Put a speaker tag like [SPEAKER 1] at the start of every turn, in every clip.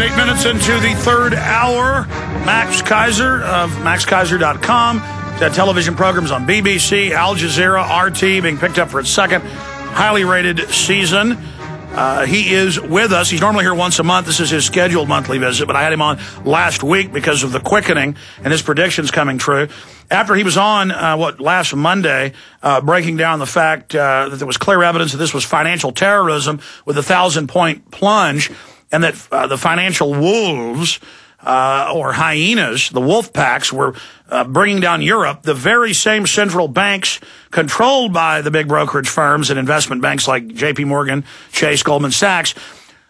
[SPEAKER 1] eight minutes into the third hour. Max Keiser of maxkeiser.com. That television programs on BBC, Al Jazeera, RT, being picked up for its second highly rated season. Uh, he is with us. He's normally here once a month. This is his scheduled monthly visit, but I had him on last week because of the quickening and his predictions coming true. After he was on, uh, what, last Monday, uh, breaking down the fact uh, that there was clear evidence that this was financial terrorism with a thousand point plunge and that uh, the financial wolves uh, or hyenas, the wolf packs, were uh, bringing down Europe. The very same central banks controlled by the big brokerage firms and investment banks like J.P. Morgan, Chase, Goldman Sachs.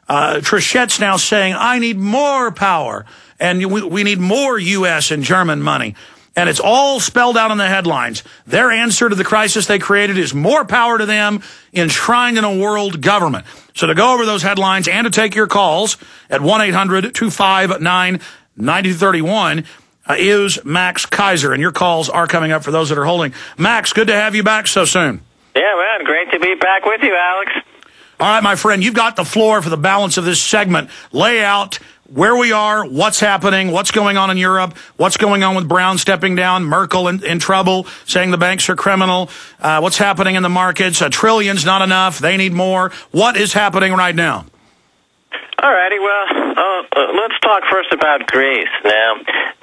[SPEAKER 1] Uh, Trichet's now saying, I need more power and we, we need more U.S. and German money. And it's all spelled out in the headlines. Their answer to the crisis they created is more power to them enshrined in a world government. So to go over those headlines and to take your calls at 1-800-259-9231 uh, is Max Keiser. And your calls are coming up for those that are holding. Max, good to have you back so soon.
[SPEAKER 2] Yeah, man, great to be back with you, Alex.
[SPEAKER 1] All right, my friend, you've got the floor for the balance of this segment. Lay out where we are, what's happening, what's going on in Europe, what's going on with Brown stepping down, Merkel in, in trouble, saying the banks are criminal, uh, what's happening in the markets, a trillion's not enough, they need more. What is happening right now?
[SPEAKER 2] All righty, well, uh, uh, let's talk first about Greece. Now,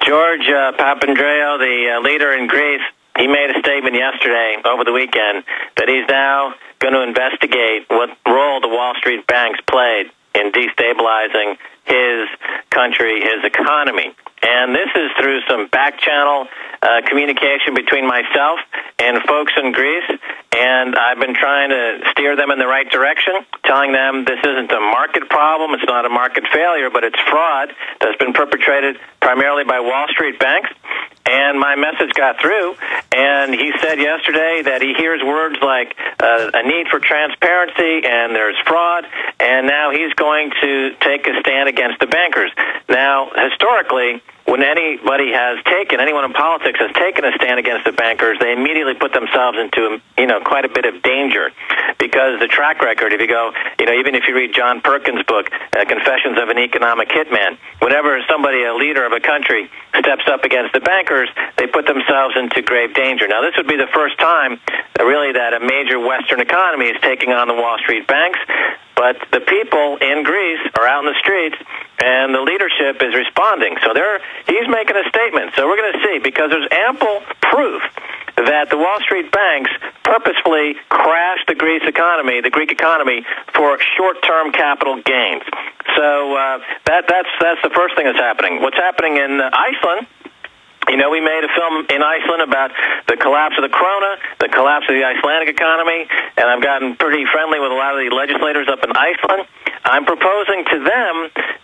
[SPEAKER 2] George uh, Papandreou, the uh, leader in Greece, he made a statement yesterday, over the weekend, that he's now going to investigate what role the Wall Street banks played in destabilizing his country, his economy. And this is through some back channel uh, communication between myself and folks in Greece. And I've been trying to steer them in the right direction, telling them this isn't a market problem, it's not a market failure, but it's fraud that's been perpetrated primarily by Wall Street banks. And my message got through, and he said yesterday that he hears words like uh, a need for transparency and there's fraud, and now he's going to take a stand against the bankers. Now, historically, when anybody has taken, anyone in politics has taken a stand against the bankers, they immediately put themselves into, you know, quite a bit of danger because the track record, if you go, you know, even if you read John Perkins' book, uh, Confessions of an Economic Hitman, whenever somebody, a leader of a country, steps up against the bankers, they put themselves into grave danger. Now, this would be the first time, uh, really, that a major Western economy is taking on the Wall Street banks. But the people in Greece are out in the streets, and the leadership is responding. So they're, he's making a statement. So we're going to see, because there's ample proof that the Wall Street banks purposefully crashed the Greece economy, the Greek economy, for short-term capital gains. So uh, that, that's, that's the first thing that's happening. What's happening in Iceland you know, we made a film in Iceland about the collapse of the krona, the collapse of the Icelandic economy, and I've gotten pretty friendly with a lot of the legislators up in Iceland. I'm proposing to them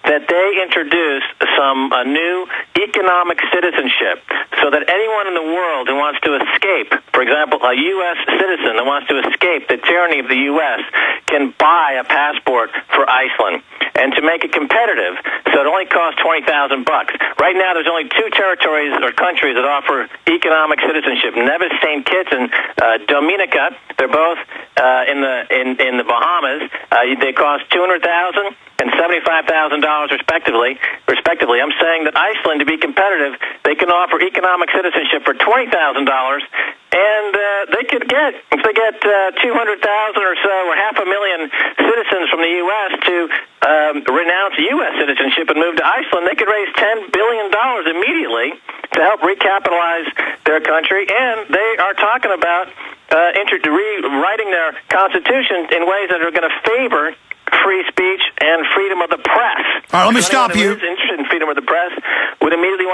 [SPEAKER 2] that they introduce some a new economic citizenship so that anyone in the world who wants to escape, for example, a U.S. citizen that wants to escape the tyranny of the U.S., can buy a passport for Iceland. And to make it competitive, so it only costs 20000 bucks. Right now, there's only two territories or countries that offer economic citizenship: Nevis, Saint Kitts, and uh, Dominica. They're both uh, in the in in the Bahamas. Uh, they cost two hundred thousand and seventy-five thousand dollars respectively. Respectively, I'm saying that Iceland, to be competitive, they can offer economic citizenship for twenty thousand dollars, and uh, they could get if they get uh, two hundred thousand or so, or half a million citizens from the U.S. to um, renounce U.S. citizenship and move to Iceland, they could raise ten billion dollars immediately to help recapitalize their country, and they are talking about uh, inter- rewriting their constitution in ways that are going to favor free speech and freedom of the press.
[SPEAKER 1] All right, let me so stop you.
[SPEAKER 2] interested in freedom of the press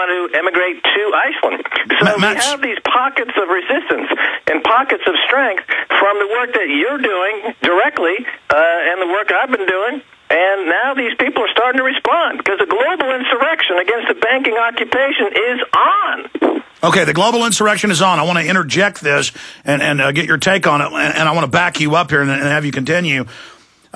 [SPEAKER 2] want to emigrate to Iceland. So we have these pockets of resistance and pockets of strength from the work that you're doing directly uh, and the work I've been doing. And now these people are starting to respond because the global insurrection against the banking occupation is on.
[SPEAKER 1] Okay, the global insurrection is on. I want to interject this and, and uh, get your take on it, and, and I want to back you up here and, and have you continue.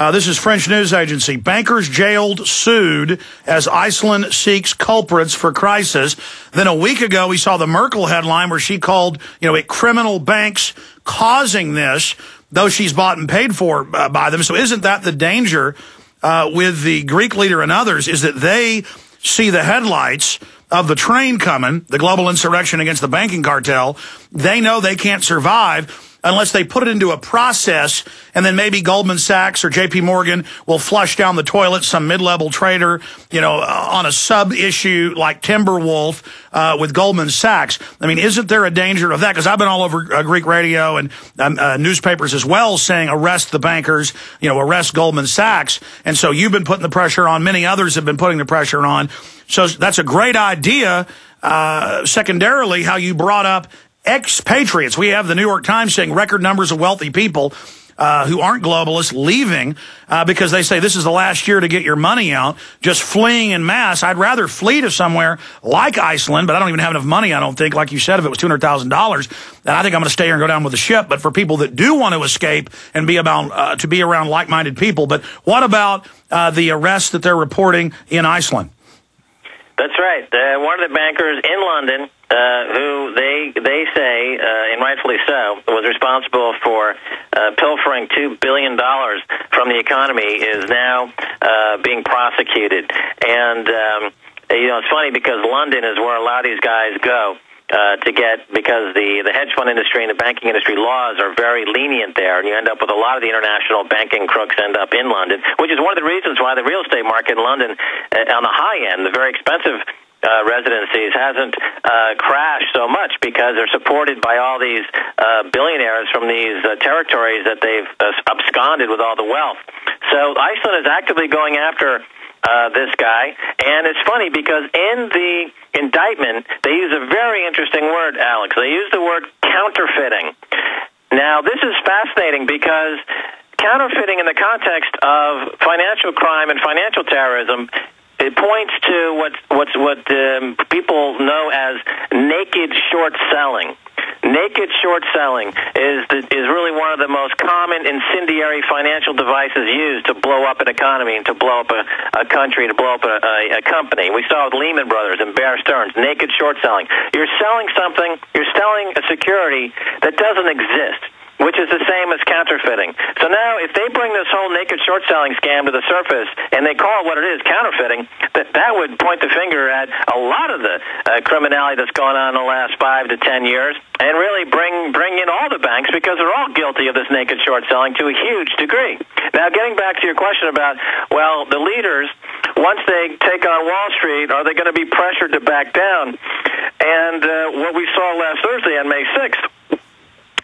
[SPEAKER 1] Uh, this is French news agency. Bankers jailed, sued as Iceland seeks culprits for crisis. Then a week ago, we saw the Merkel headline where she called, you know, it criminal banks causing this, though she's bought and paid for uh, by them. So isn't that the danger uh, with the Greek leader and others is that they see the headlights of the train coming, the global insurrection against the banking cartel. They know they can't survive unless they put it into a process and then maybe Goldman Sachs or JP Morgan will flush down the toilet some mid-level trader, you know, uh, on a sub issue like Timberwolf uh, with Goldman Sachs. I mean, isn't there a danger of that? Because I've been all over uh, Greek radio and um, uh, newspapers as well saying arrest the bankers, you know, arrest Goldman Sachs. And so you've been putting the pressure on. Many others have been putting the pressure on. So that's a great idea. Uh, secondarily, how you brought up expatriates. We have the New York Times saying record numbers of wealthy people uh, who aren't globalists leaving uh, because they say this is the last year to get your money out, just fleeing in mass. I'd rather flee to somewhere like Iceland, but I don't even have enough money, I don't think. Like you said, if it was $200,000, then I think I'm going to stay here and go down with the ship. But for people that do want to escape and be about uh, to be around like-minded people. But what about uh, the arrests that they're reporting in Iceland?
[SPEAKER 2] That's right. Uh, one of the bankers in London, uh, who they they say, uh, and rightfully so, was responsible for uh, pilfering two billion dollars from the economy, is now uh, being prosecuted. And um, you know, it's funny because London is where a lot of these guys go uh, to get because the the hedge fund industry and the banking industry laws are very lenient there, and you end up with a lot of the international banking crooks end up in London, which is one of the reasons why the real estate market in London, uh, on the high end, the very expensive uh, residencies hasn't uh, crashed so much because they're supported by all these uh, billionaires from these uh, territories that they've uh, absconded with all the wealth. So Iceland is actively going after uh, this guy. And it's funny because in the indictment, they use a very interesting word, Alex. They use the word counterfeiting. Now, this is fascinating because counterfeiting in the context of financial crime and financial terrorism it points to what what's what um, people know as naked short selling. Naked short selling is the, is really one of the most common incendiary financial devices used to blow up an economy and to blow up a, a country, to blow up a, a, a company. We saw with Lehman Brothers and Bear Stearns, naked short selling. You're selling something, you're selling a security that doesn't exist which is the same as counterfeiting. So now, if they bring this whole naked short selling scam to the surface and they call it what it is, counterfeiting, that that would point the finger at a lot of the uh, criminality that's gone on in the last five to ten years, and really bring bring in all the banks because they're all guilty of this naked short selling to a huge degree. Now, getting back to your question about well, the leaders once they take on Wall Street, are they going to be pressured to back down? And uh, what we saw last Thursday on May 6th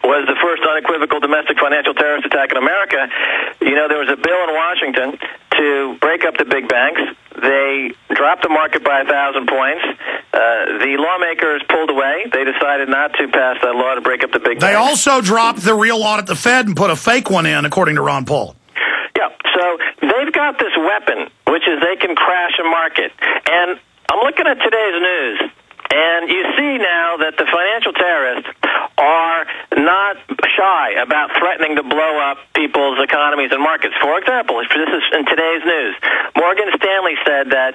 [SPEAKER 2] was the first unequivocal domestic financial terrorist attack in America. You know, there was a bill in Washington to break up the big banks. They dropped the market by a thousand points. Uh, the lawmakers pulled away. They decided not to pass that law to break up the big
[SPEAKER 1] they
[SPEAKER 2] banks.
[SPEAKER 1] They also dropped the real audit the Fed and put a fake one in, according to Ron Paul.
[SPEAKER 2] Yeah, so they've got this weapon, which is they can crash a market. And I'm looking at today's news. And you see now that the financial terrorists are not shy about threatening to blow up people's economies and markets. For example, this is in today's news. Morgan Stanley said that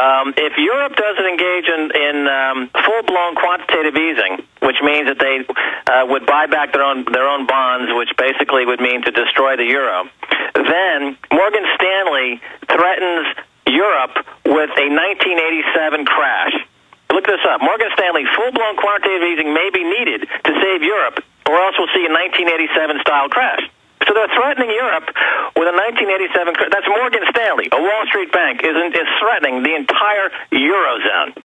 [SPEAKER 2] um, if Europe doesn't engage in, in um, full-blown quantitative easing, which means that they uh, would buy back their own their own bonds, which basically would mean to destroy the euro, then Morgan Stanley threatens Europe with a 1987 crash. Look this up. Morgan Stanley, full-blown quantitative easing may be needed to save Europe, or else we'll see a 1987-style crash. So they're threatening Europe with a 1987. That's Morgan Stanley, a Wall Street bank, is, is threatening the entire Eurozone.